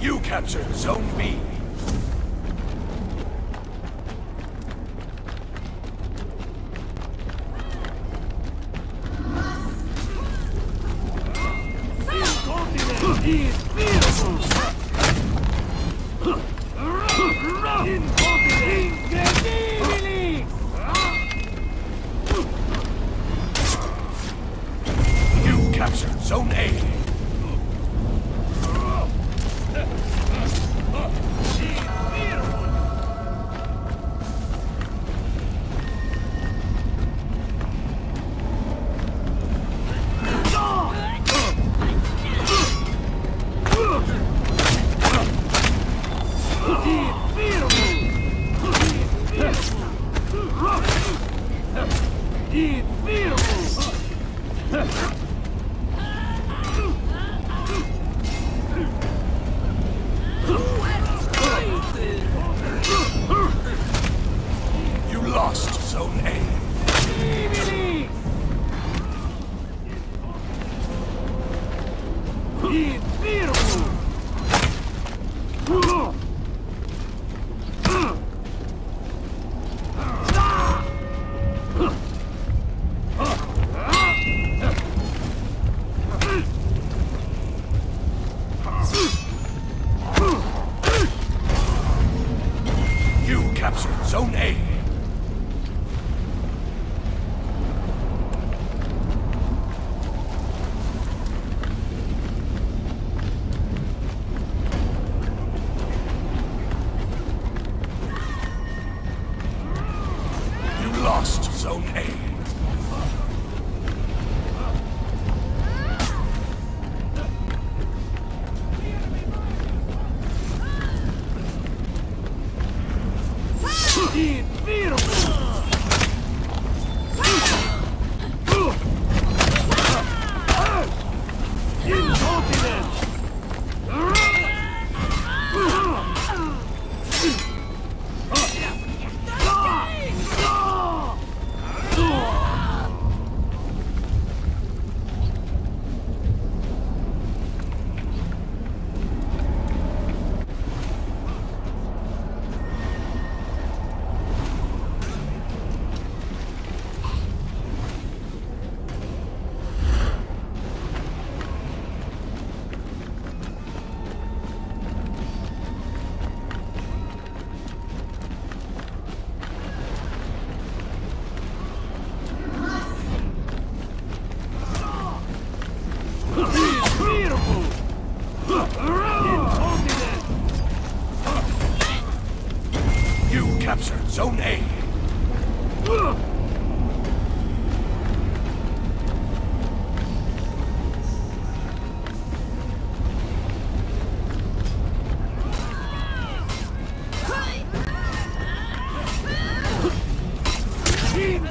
You captured Zone B. Zone A. captured Zone A.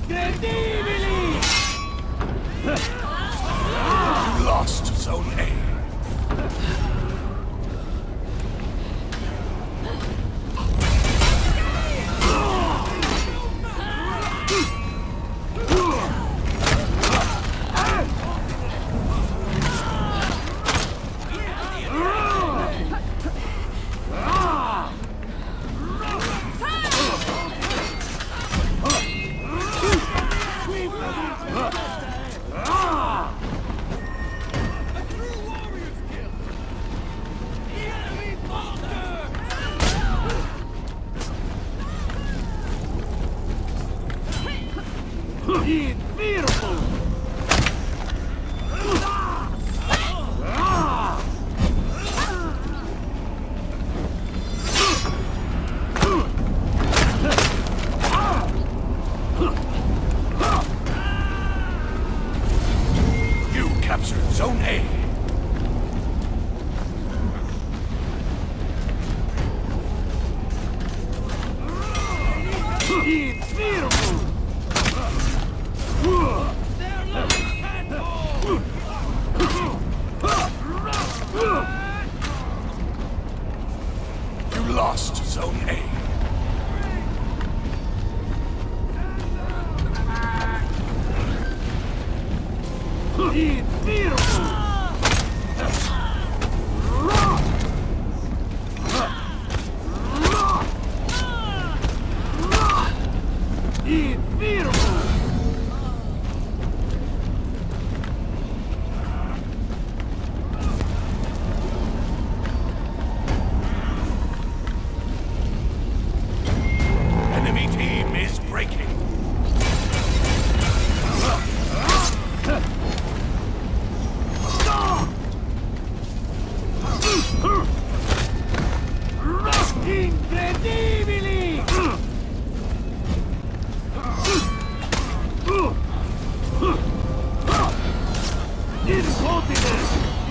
You You lost Zone A. Infirmo! is breaking. Incredibili! Incontinent!